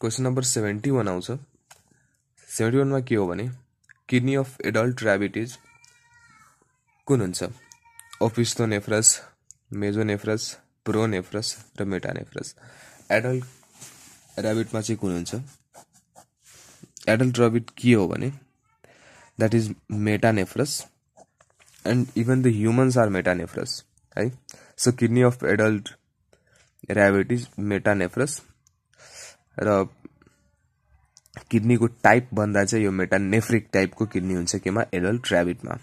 Question number seventy one आउँछ। Seventy वानमा के हो भने kidney of adult rabbit is कुन हुन्छ? ओपिस्टोनेफ्रस मेजोनेफ्रस प्रोनेफ्रस र मेटानेफ्रस एडल्ट ऱ्याबिटमा चाहिँ कुन हुन्छ? एडल्ट ऱ्याबिट के हो भने that is metanephros and even the humans are metanephros है so kidney of adult rabbit is metanephros र किडनीको टाइप भन्दा चाहिँ यो मेटानेफ्रिक टाइपको किडनी हुन्छ केमा? एडल्ट ऱ्याबिटमा